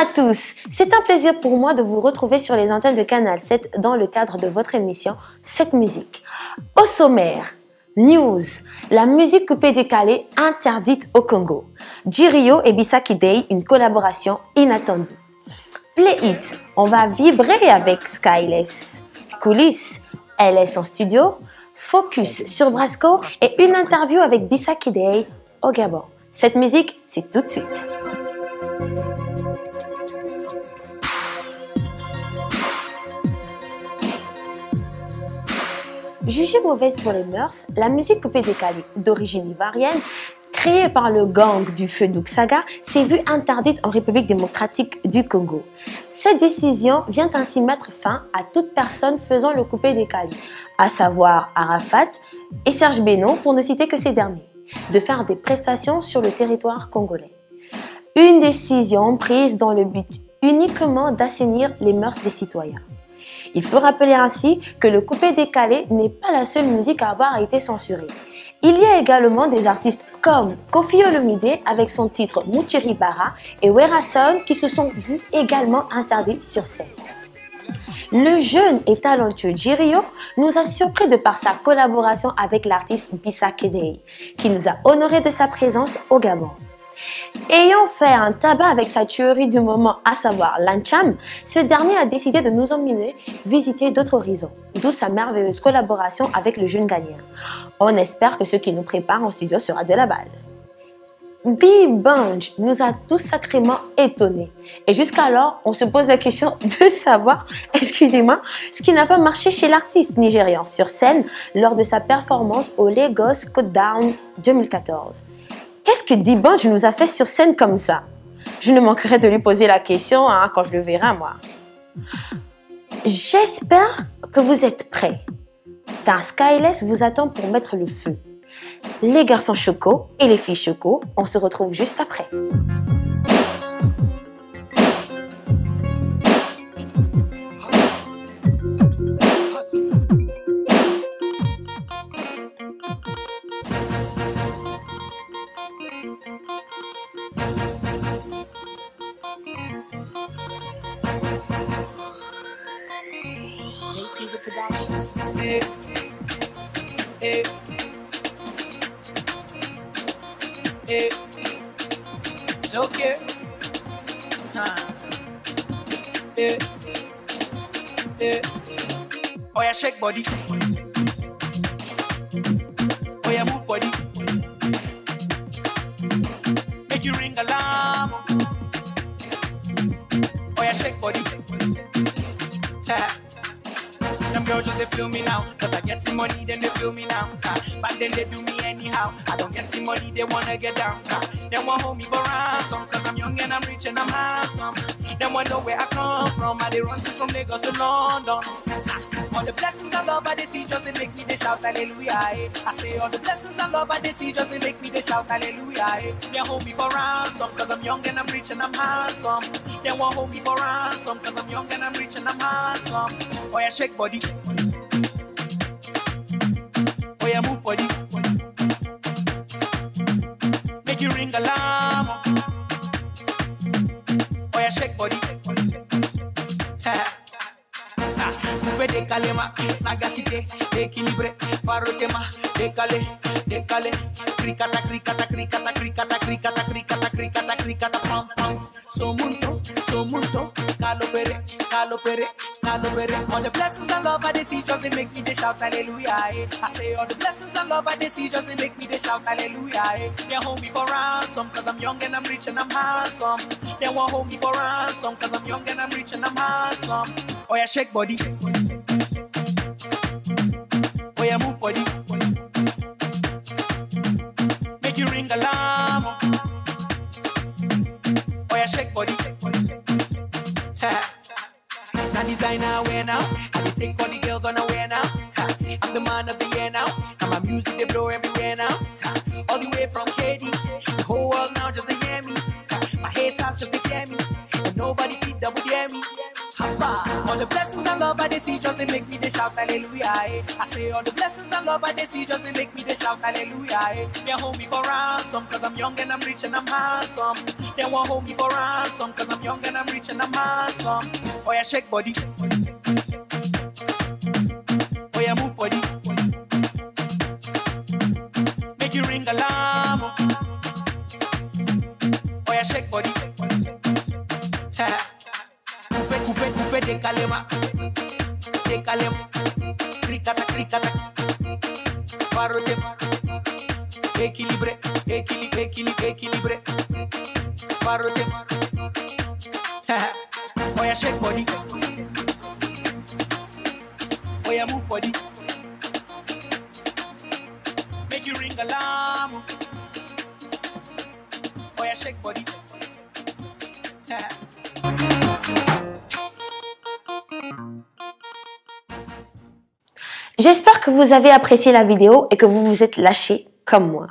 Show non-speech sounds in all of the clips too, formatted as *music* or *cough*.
à tous, c'est un plaisir pour moi de vous retrouver sur les antennes de Canal 7 dans le cadre de votre émission Cette musique. Au sommaire, news, la musique coupée décalée interdite au Congo. Jirio et Bisaki Day, une collaboration inattendue. Play It, on va vibrer avec Skyless. Coulisses, LS en studio. Focus sur Brasco et une interview avec Bisaki Day au Gabon. Cette musique, c'est tout de suite. Jugée mauvaise pour les mœurs, la musique coupée décalée d'origine ivoirienne, créée par le gang du feu d'Uxaga, s'est vue interdite en République démocratique du Congo. Cette décision vient ainsi mettre fin à toute personne faisant le coupé décalé, à savoir Arafat et Serge Beno pour ne citer que ces derniers, de faire des prestations sur le territoire congolais. Une décision prise dans le but uniquement d'assainir les mœurs des citoyens. Il faut rappeler ainsi que le coupé décalé n'est pas la seule musique à avoir été censurée. Il y a également des artistes comme Kofi Olomide avec son titre Muchiribara et Werason qui se sont vus également interdits sur scène. Le jeune et talentueux Jirio nous a surpris de par sa collaboration avec l'artiste Bisa Kedei, qui nous a honoré de sa présence au Gabon. Ayant fait un tabac avec sa tuerie du moment, à savoir l'Ancham, ce dernier a décidé de nous emmener visiter d'autres horizons, d'où sa merveilleuse collaboration avec le jeune gagnant. On espère que ce qui nous prépare en studio sera de la balle. B-Bunch nous a tous sacrément étonnés. Et jusqu'alors, on se pose la question de savoir, *laughs* excusez-moi, ce qui n'a pas marché chez l'artiste nigérian sur scène lors de sa performance au Lagos Code Down 2014. Qu'est-ce que D-Bunch nous a fait sur scène comme ça? Je ne manquerai de lui poser la question hein, quand je le verrai, moi. J'espère que vous êtes prêts, car Skyless vous attend pour mettre le feu. Les garçons chocos et les filles chocos, on se retrouve juste après. Body. Oh yeah, move body. Make you ring alarm. Oh yeah, shake body. *laughs* Them girls just they feel me now. Cause I get some money, then they feel me now. But then they do me anyhow. I don't get some money, they wanna get down. They want hold me for ransom. Cause I'm young and I'm rich and I'm handsome. They want to know where I come from. I they run since from Lagos to London. All the blessings I love, I they see just they make me they shout hallelujah. Eh. I say all the blessings I love, I they see just they make me they shout hallelujah. Eh. They hold me for ransom. Cause I'm young and I'm rich and I'm handsome. They want hold me for ransom. Cause I'm young and I'm rich and I'm handsome. Oh yeah, shake body. Oh yeah, move body. Make you ring alarm. Oh yeah, shake body. Coupe décalé ma sagacité, équilibré, farotema, décalé, décalé, cricata, cricata, cricata, cricata, cricata, cricata, cricata, cricata, pam, pam. So mundo, so mundo, calo pere, calo pere, calo pere. All the blessings and love I they see just they make me they shout hallelujah. Eh. I say all the blessings and love I they see just they make me they shout hallelujah. Eh. They hold me for ransom cause I'm young and I'm rich and I'm handsome. They won't hold me for ransom cause I'm young and I'm rich and I'm handsome. Oh yeah, shake body. Yeah, move body. Make you ring alarm. Oh yeah, shake body. *laughs* now designer wear now. I dey take all the girls on a wear now. I'm the man of the year now. And my music they blow everywhere now. All the way from KD, the whole world now just to hear me. My haters just to fear me, and nobody on the blessings and love I they see just they make me they shout hallelujah. Eh. I say all the blessings and love I they see just they make me they shout hallelujah. Eh. They hold me for ransom cause I'm young and I'm rich and I'm handsome. They won't hold me for ransom cause I'm young and I'm rich and I'm handsome. Oh yeah, shake body. Oh yeah, move body. Make you ring alarm. Oh yeah, shake body. Coupe, coupe, décalez-moi. Décalez-moi. Cricata, cricata. Parote. Équilibré, équilibré, équilibré, équilibré. Parote. Oh yeah, shake body. Yeah, move body. Make you ring alarm. Yeah, shake body. *laughs* J'espère que vous avez apprécié la vidéo et que vous vous êtes lâché comme moi.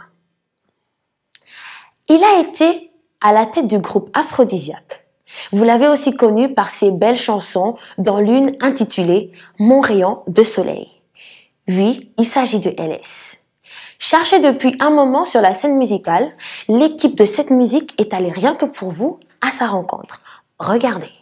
Il a été à la tête du groupe Aphrodisiaque. Vous l'avez aussi connu par ses belles chansons, dont l'une intitulée Mon rayon de soleil. Oui, il s'agit de LS. Cherché depuis un moment sur la scène musicale, l'équipe de cette musique est allée rien que pour vous à sa rencontre. Regardez.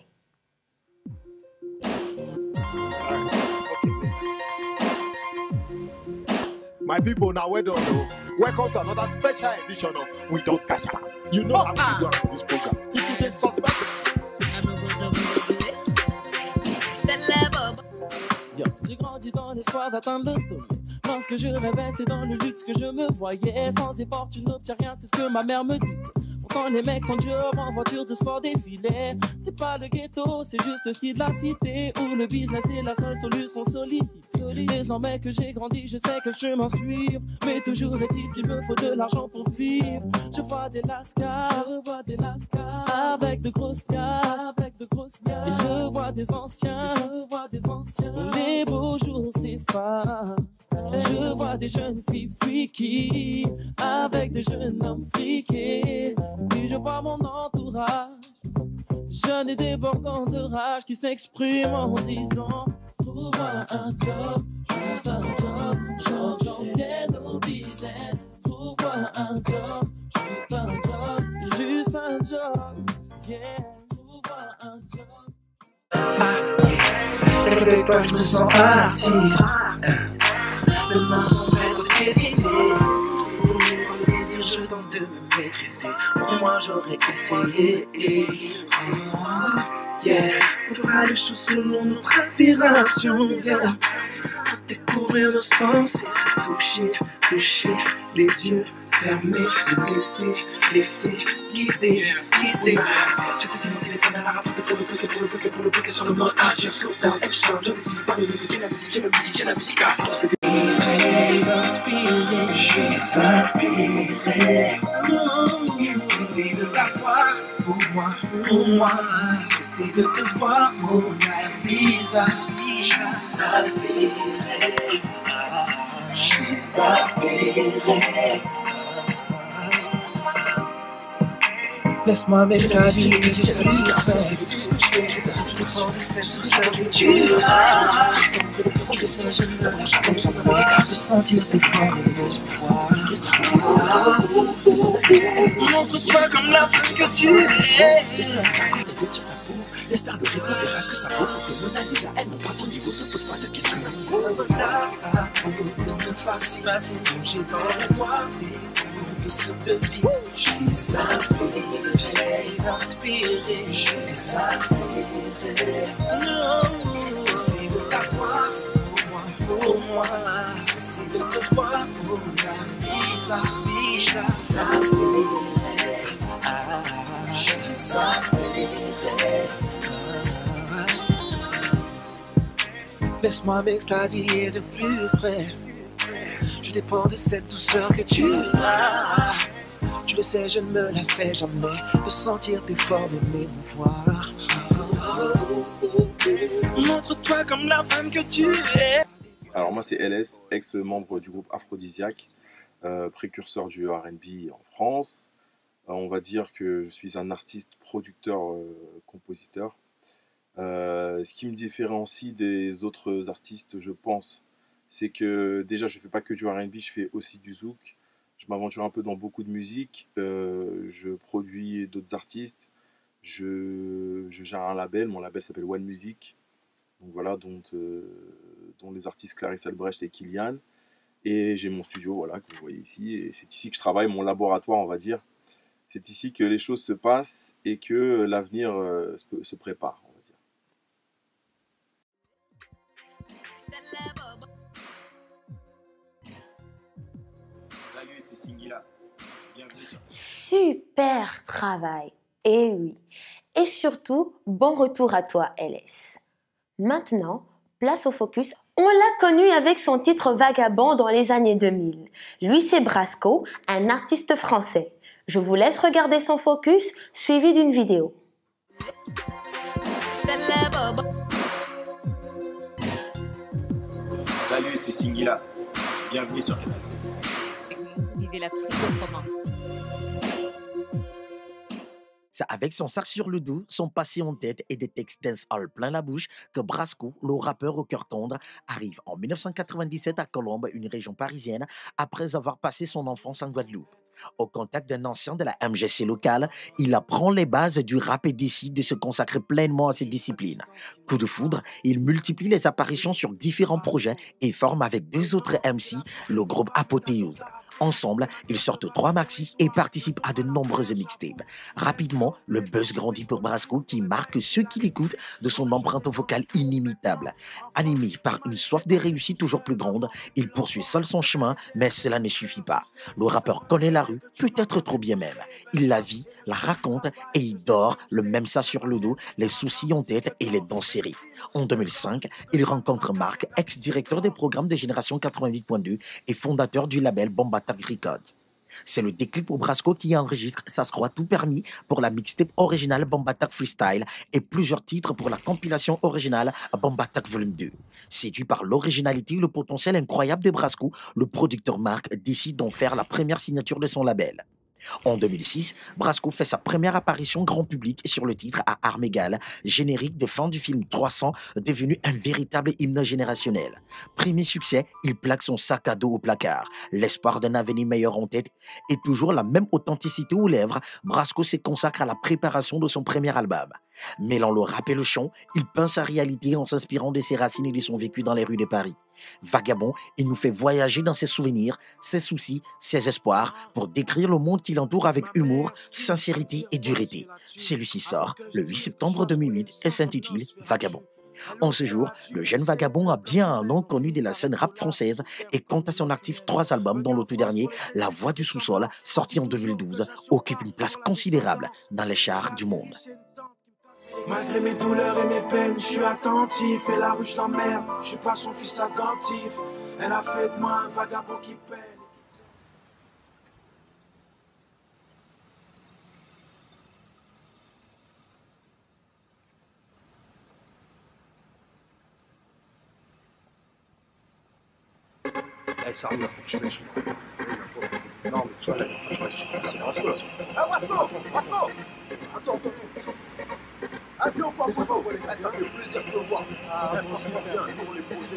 My people, now well done. oh. Welcome to another special edition of We Don't Cast Out. You know how we do for this program. If you get suspected, Yo, J'ai grandi dans l'espoir d'atteindre le sommet. Lorsque je rêvais, c'est dans le luxe que je me voyais. Sans effort, tu n'obtiens rien, c'est ce que ma mère me disait. Pourtant, les mecs sont durs en voiture de sport défilé. C'est pas le ghetto, c'est juste le de la cité où le business est la seule solution sollicitée. Désormais que j'ai grandi, je sais que je m'en suivre. Mais toujours est-il qu'il me faut de l'argent pour vivre. Je vois des lascars, je vois des lascars avec de grosses casses, avec de grosses. Et je vois des anciens, je vois des anciens. dont Les beaux jours s'effacent. Je vois des jeunes filles freaky avec des jeunes hommes friqués. Puis je vois mon entourage, jeune et débordant de rage qui s'exprime en disant Trouve-moi un job, juste un job, change, j'en viens au business. Trouve-moi un job, juste un job, juste un job, yeah. Un job. Avec toi, je me sens artiste. Mes mains sont prêtes à dessiner. Pour le désir, je tente de me maîtriser. Au moins, j'aurais essayé. Oh, yeah. On fera les choses selon notre inspiration. Yeah. Pour découvrir nos sens et se toucher, toucher les yeux fermés, se laisser, laisser guider, guider. Je sais si mon téléphone a la rapporte pour le bloquer, pour le bloquer, pour le bloquer sur le mode argent. Slow down, down, je décide pas de limiter la musique, j'ai la musique, j'ai la musique à fond. Je suis inspiré. J'essaie de t'avoir pour moi, pour moi. J'essaie de te voir, Mona Lisa. Je suis inspiré. Je suis inspiré. Laisse-moi m'extasier, j'ai la musique à faire. Tout ce que je fais, je prends de que tu as. Je sais, je ne veux pas jamais se sentir plus fort et nous voir. Montre-toi comme la femme que tu es. Laisse-moi sur ta peau. Le on verra ce que ça vaut. Et Mona Lisa, elle n'a pas ton niveau, te pose pas de questions. De j'ai dans le noir devis. Je suis inspiré, inspiré, je suis inspiré. Non, j'essaie de t'avoir pour moi, pour moi. J'essaie de te voir pour la Lisa, Lisa, inspiré. Ah, je suis inspiré. Laisse-moi m'extasier de plus près. Je dépends de cette douceur que tu as. Tu le sais, je ne me lasserai jamais de sentir tes formes et m'émouvoir. Montre-toi comme la femme que tu es. Alors moi c'est LS, ex-membre du groupe Aphrodisiaque, euh, précurseur du RB en France. Euh, on va dire que je suis un artiste, producteur, euh, compositeur. Euh, ce qui me différencie des autres artistes, je pense, c'est que déjà, je ne fais pas que du RB, je fais aussi du zouk. Je m'aventure un peu dans beaucoup de musique. Euh, je produis d'autres artistes. Je, gère un label. Mon label s'appelle One Music. Donc voilà, dont, euh, dont les artistes Clarisse Albrecht et Kylian. Et j'ai mon studio, voilà, que vous voyez ici. Et c'est ici que je travaille, mon laboratoire, on va dire. C'est ici que les choses se passent et que l'avenir euh, se prépare. Super travail. Et oui. Et surtout, bon retour à toi, LS. Maintenant, place au focus. On l'a connu avec son titre Vagabond dans les années 2000. Lui, c'est Brasco, un artiste français. Je vous laisse regarder son focus, suivi d'une vidéo. Salut, c'est Singila. Bienvenue sur Canal 7. Vivez l'Afrique autrement. Avec son sac sur le dos, son passé en tête et des textes dancehall plein la bouche que Brasco, le rappeur au cœur tendre, arrive en 1997 à Colombes, une région parisienne, après avoir passé son enfance en Guadeloupe. Au contact d'un ancien de la MGC locale, il apprend les bases du rap et décide de se consacrer pleinement à cette discipline. Coup de foudre, il multiplie les apparitions sur différents projets et forme avec deux autres MC le groupe Apothéose. Ensemble, ils sortent trois maxi et participent à de nombreuses mixtapes. Rapidement, le buzz grandit pour Brasco qui marque ceux qui l'écoutent de son empreinte vocale inimitable. Animé par une soif de réussite toujours plus grande, il poursuit seul son chemin, mais cela ne suffit pas. Le rappeur connaît la rue, peut-être trop bien même. Il la vit, la raconte et il dort, le même ça sur le dos, les soucis en tête et les dents serrées. En 2005, il rencontre Marc, ex-directeur des programmes de Génération 88.2 et fondateur du label Bomba C'est le déclic pour Brasco qui enregistre Ça se croit tout permis pour la mixtape originale Bombatak Freestyle et plusieurs titres pour la compilation originale Bombatak Volume 2. Séduit par l'originalité et le potentiel incroyable de Brasco, le producteur Marc décide d'en faire la première signature de son label. En 2006, Brasco fait sa première apparition grand public sur le titre à armes égales, générique de fin du film 300, devenu un véritable hymne générationnel. Premier succès, il plaque son sac à dos au placard, l'espoir d'un avenir meilleur en tête et toujours la même authenticité aux lèvres, Brasco se consacre à la préparation de son premier album. Mêlant le rap et le chant, il peint sa réalité en s'inspirant de ses racines et de son vécu dans les rues de Paris. Vagabond, il nous fait voyager dans ses souvenirs, ses soucis, ses espoirs, pour décrire le monde qui l'entoure avec humour, sincérité et dureté. Celui-ci sort le 8 septembre 2008 et s'intitule Vagabond. En ce jour, le jeune vagabond a bien un nom connu de la scène rap française et compte à son actif trois albums dont le tout dernier, La Voix du sous-sol, sorti en 2012, occupe une place considérable dans les charts du monde. Malgré mes douleurs et mes peines, je suis attentif. Et la rue, je l'emmerde, je suis pas son fils adoptif. Elle a fait de moi un vagabond qui peine. Eh, ça arrive, faut que je lèche. Non, mais tu vois, là, je. Ah, Attends, attends, attends. Ah, Brasco Ah, ça fait plaisir de te voir. Ah, bon, forcément c'est bien.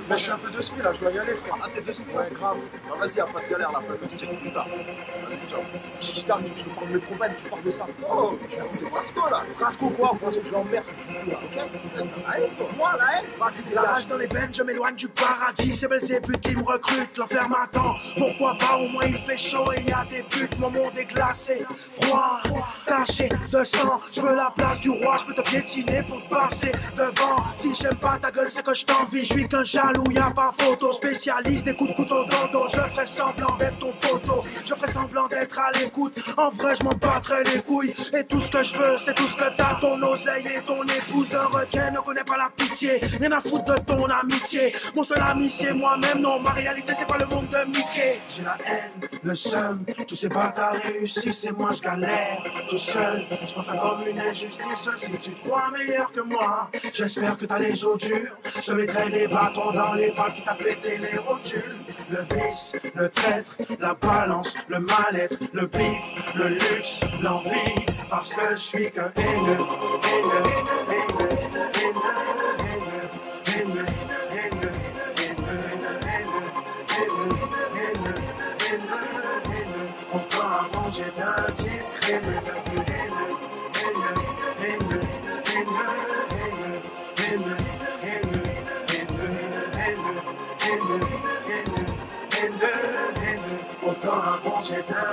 Mais je suis un peu de speed là, je dois y aller, frère. Ah, t'es déçu Ouais, grave. Bah, vas-y, y'a pas de galère, la fin, je plus tard. Vas-y, ciao. Tu t'arrêtes, je te parle de mes problèmes, tu parles de ça. Oh, c'est Brasco, là. Brasco quoi? Brasco, je l'emmerde, c'est tout là, ok? T'as la haine, toi Moi, la haine? Vas-y, La dégage. rage dans les veines, je m'éloigne du paradis. C'est belles putes qui me recrutent, l'enfer m'attend. Pourquoi pas, au moins il fait chaud et y a des putes. Mon monde est glacé, froid, taché de sang. Je veux la place du roi, je peux te piétiner pour te passer devant. Si j'aime pas ta gueule, c'est que je t'envie. Je suis qu'un jaloux, y a pas photo. Spécialiste des coups de couteau dans. Je ferai semblant d'être ton poteau. Je ferai semblant d'être à l'écoute. En vrai, je m'en battrai les couilles. Et tout ce que je veux, c'est tout ce que t'as. Ton oseille et ton épouse. Un ne connaît pas la pitié. Rien à foutre de ton amitié. Mon seul ami, c'est moi-même. Non, ma réalité, c'est pas le monde de Mickey. J'ai la haine, le seum. Tous ces bâtards réussissent et moi, je galère. Tout seul, je pense à comme une injustice. Si tu te crois meilleur que moi, j'espère que t'as les os durs. Je mettrai des bâtons dans les pattes qui t'a pété les rotules. Le vice, le traître, la balance, le mal-être, le bif, le luxe, l'envie. Parce que je suis que haineux, haineux.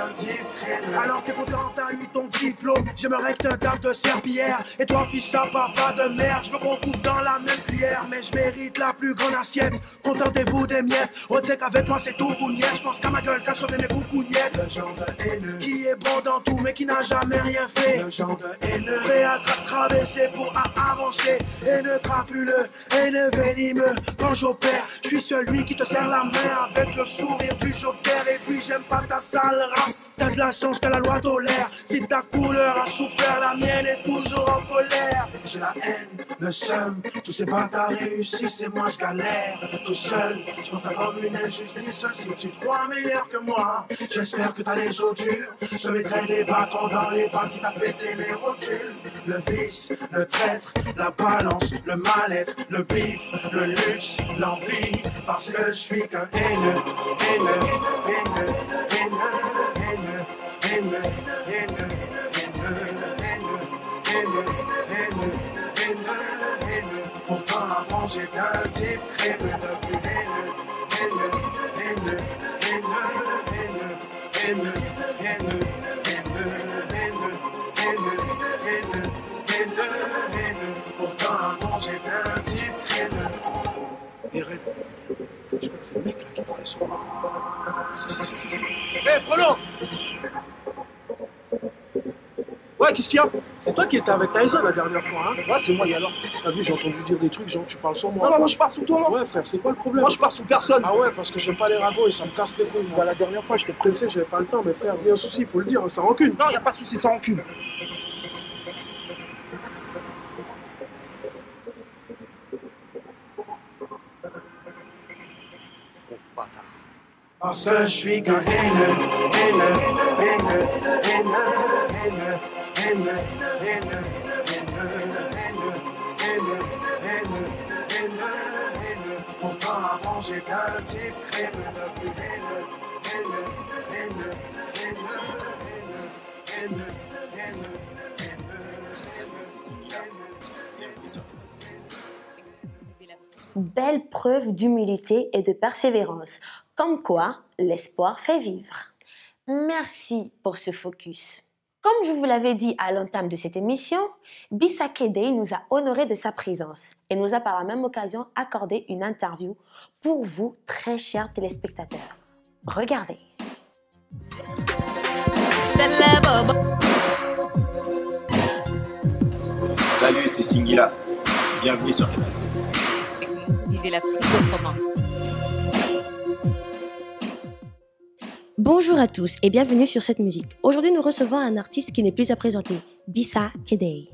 Un type crémeux. Alors t'es content, t'as eu ton diplôme. J'aimerais que t'aies de serpillière. Et toi, fils à papa de merde. Je veux qu'on bouffe dans la même cuillère. Mais je mérite la plus grande assiette. Contentez-vous des miettes. Retenez qu'avec moi c'est tout ou. Je pense qu'à ma gueule qu'à sauver mes coucougnettes. Le genre de haineux. Qui est bon dans tout mais qui n'a jamais rien fait. Le genre de haineux. Prêt à tra- traverser pour avancer. Haineux crapuleux, haineux venimeux. Quand j'opère, je suis celui qui te serre la main avec le sourire du joker. Et puis j'aime pas ta sale race. T'as de la chance que la loi tolère. Si ta couleur a souffert, la mienne est toujours en colère. J'ai la haine, le seum. Tous ces bâtards réussissent et moi je galère. Tout seul, je pense à comme une injustice. Si tu te crois meilleur que moi, j'espère que t'as les os durs. Je mettrai des bâtons dans les pattes qui t'a pété les rotules. Le vice, le traître, la balance, le mal-être, le bif, le luxe, l'envie. Parce que je suis qu'un haineux, haineux, haineux, haineux, haineux, Pourtant avant j'étais un type crème Pourtant type. Et Red, je crois que c'est le mec là qui parlait sur. Si, si, eh, Frelon! Ouais, qu'est-ce qu'il y a? C'est toi qui étais avec Tyson la dernière fois, hein Ouais, c'est moi, et alors? T'as vu, j'ai entendu dire des trucs, genre tu parles sur moi. Non, non, moi je parle sur toi, moi. Ouais, frère, c'est quoi le problème? Moi je parle sur personne. Ah ouais, parce que j'aime pas les ragots et ça me casse les couilles. moi. la dernière fois, j'étais pressé, j'avais pas le temps, mais frère, il y a un souci, faut le dire, hein, ça rancune. Non, y a pas de souci, ça rancune. Parce que je suis qu'un haineux, haineux, haineux, haineux, haineux, Belle preuve d'humilité et de persévérance. Comme quoi, l'espoir fait vivre. Merci pour ce focus. Comme je vous l'avais dit à l'entame de cette émission, Bisa Kedei nous a honoré de sa présence et nous a par la même occasion accordé une interview pour vous, très chers téléspectateurs. Regardez. Salut, c'est Singila. Bienvenue sur Canal 7. Vivez l'Afrique autrement. Bonjour à tous et bienvenue sur cette musique. Aujourd'hui, nous recevons un artiste qui n'est plus à présenter, Bisa Kedei.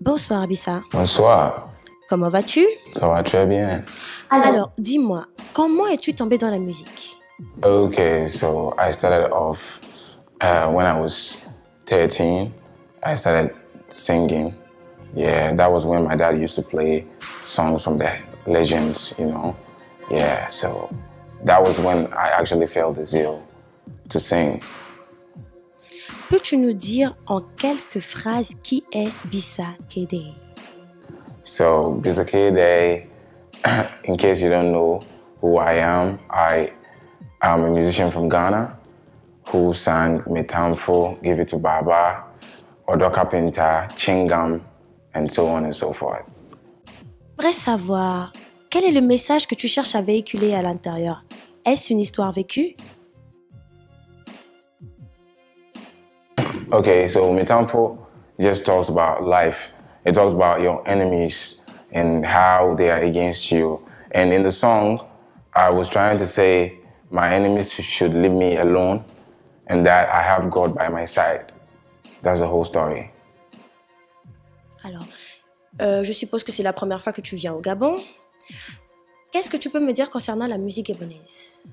Bonsoir Bisa. Bonsoir, Comment vas-tu? Ça va très bien. Alors, dis-moi, comment es-tu tombé dans la musique? Okay, so I started off uh, when I was 13. I started singing. Yeah, that was when my dad used to play songs from the legends, you know? Yeah, so that was when I actually felt the zeal to sing. Peux-tu nous dire en quelques phrases qui est Bisa Kedei So, Bizake Day, *clears throat* in case you don't know who I am, I am a musician from Ghana who sang Metamfo, Give It to Baba, Odoka Pinta, Chingam, and so on and so forth. J'aimerais savoir, quel est le message que tu cherches à véhiculer à l'intérieur? Est-ce une histoire vécue? Okay, so Metamfo just talks about life. It talks about your enemies and how they are against you. And in the song, I was trying to say my enemies should leave me alone and that I have God by my side. That's the whole story. Alors, euh, je suppose que c'est la première fois que tu viens au Gabon. Qu'est-ce que tu peux me dire concernant la musique gabonaise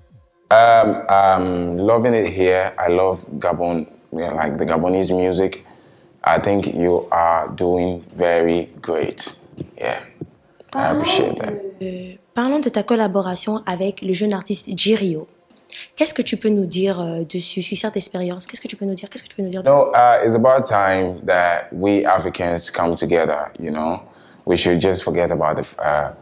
Um, I'm loving it here. I love Gabon, yeah, like the Gabonese music. I think you are doing very great. Yeah, I appreciate that. Euh, Parlons de ta collaboration avec le jeune artiste Jirio. Qu'est-ce que tu peux nous dire euh, dessus, sur cette expérience? Qu'est-ce que tu peux nous dire? Qu'est-ce que tu peux nous dire? No, uh, it's about time that we Africans come together. You know, we should just forget about the uh,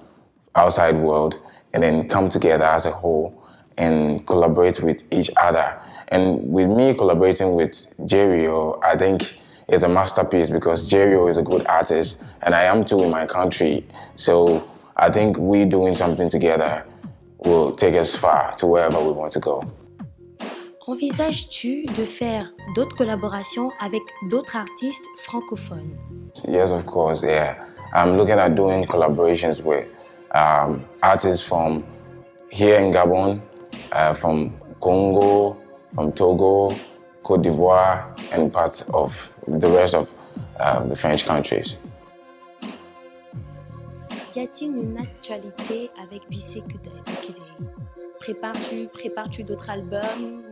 outside world and then come together as a whole and collaborate with each other. And with me collaborating with Jerio, I think it's a masterpiece because Jerio is a good artist and I am too in my country. So I think we doing something together will take us far to wherever we want to go. Envisages-tu de faire d'autres collaborations avec d'autres artistes francophones Yes, of course, yeah. I'm looking at doing collaborations with um, artists from here in Gabon, uh, from Congo, from Togo, Côte d'Ivoire, and parts of the rest of uh, the French countries. Y a-t-il une actualité avec Bissé Kudai Prépares-tu prépares-tu d'autres albums?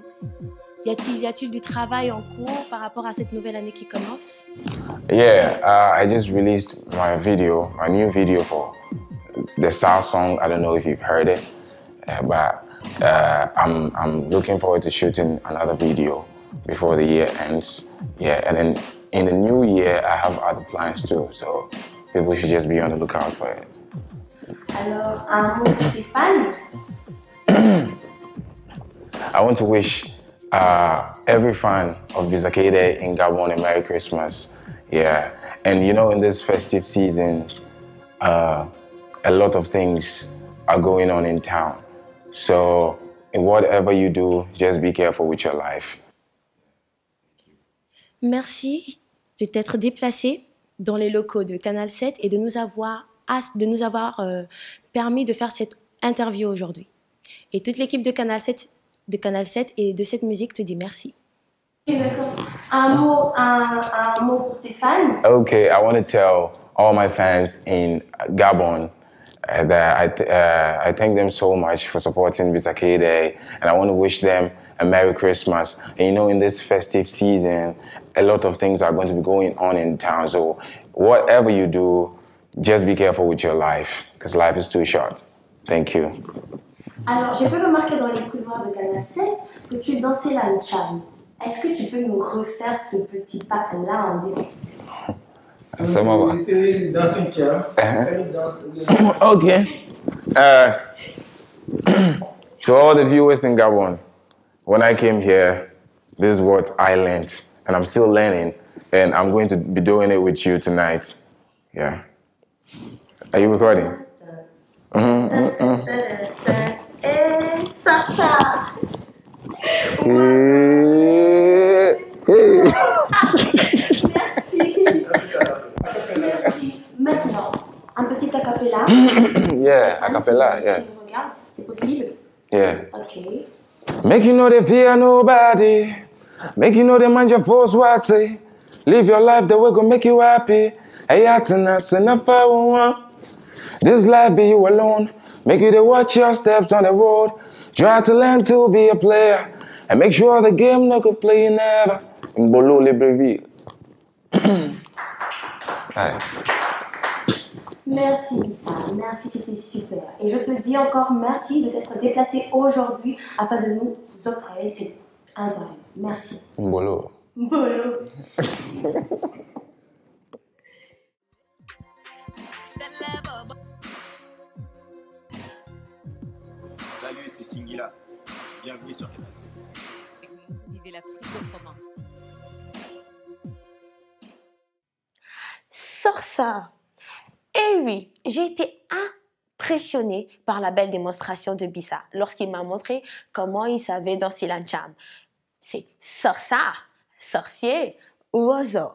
Y a-t-il y a-t-il du travail en cours par rapport à cette nouvelle année qui commence? Yeah, uh, I just released my video, my new video for the South song. I don't know if you've heard it, uh, but uh, I'm I'm looking forward to shooting another video before the year ends. Yeah, and then in the new year I have other plans too. So people should just be on the lookout for it. Alors, un mot pour tes fans I want to wish uh, every fan of Bizakede in Gabon a Merry Christmas. Yeah, and you know, in this festive season, uh, a lot of things are going on in town. So, in whatever you do, just be careful with your life. Merci de t'être déplacé dans les locaux de Canal 7 et de nous avoir, de nous avoir euh, permis de faire cette interview aujourd'hui. Et toute l'équipe de Canal 7, de Canal 7 et de cette musique te dit merci. Un mot, un, un mot pour tes fans. Okay, I want to tell all my fans in Gabon uh, I, th- uh, I thank them so much for supporting Bizakede, and I want to wish them a Merry Christmas. And you know, in this festive season, a lot of things are going to be going on in town. So, whatever you do, just be careful with your life because life is too short. Thank you. Alors, j'ai pu remarquer dans les couloirs de Canal 7 que tu dansais la. Est-ce que tu peux nous refaire ce petit pas-là en direct Sama C'est dans un cœur. okay. Uh, *clears throat* to all the viewers in Gabon, when I came here, this is what I learned, and I'm still learning, and I'm going to be doing it with you tonight. Yeah. Are you recording? Mhm, mhm, acapella. *coughs* yeah, a cappella, yeah. Regarde, c'est possible Yeah. Ok. Make you know they fear nobody. Make you know they mind your force what say. Live your life the way go make you happy. Hey, I enough I want. This life be you alone. Make you to watch your steps on the road. Try to learn to be a player. And make sure the game no go play never. Mbolo Libreville. *coughs* Aye. Merci Lisa, merci, c'était super. Et je te dis encore merci de t'être déplacé aujourd'hui afin de nous offrir cette interview. Merci. Mbolo. Bolo. Salut, c'est Singila. Bienvenue sur Canal 7. Vivez l'Afrique autrement. Sors ça. Eh oui, j'ai été impressionnée par la belle démonstration de Bissa lorsqu'il m'a montré comment il savait danser l'ancham. C'est sors ça, sorcier ou oiseau.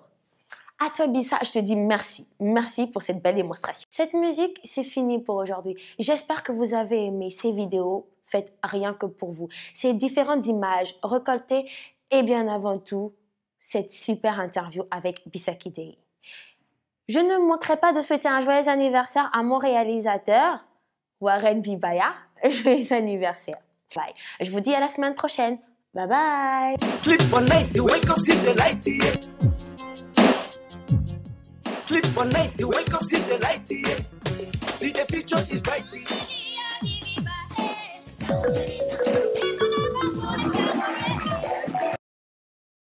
À toi, Bissa, je te dis merci. Merci pour cette belle démonstration. Cette musique, c'est fini pour aujourd'hui. J'espère que vous avez aimé ces vidéos faites rien que pour vous. Ces différentes images recoltées et bien avant tout, cette super interview avec Bissa Kidei. Je ne manquerai pas de souhaiter un joyeux anniversaire à mon réalisateur, Warren Bibaya. *laughs* Joyeux anniversaire. Bye. Je vous dis à la semaine prochaine. Bye bye.